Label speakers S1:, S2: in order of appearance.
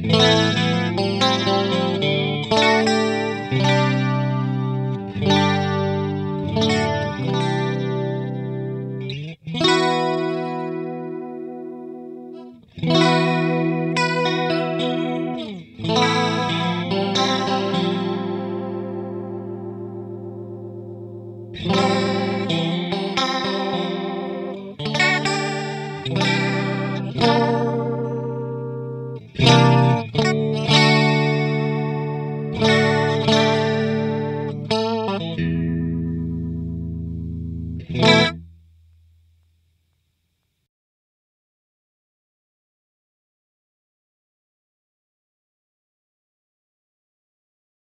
S1: Yeah.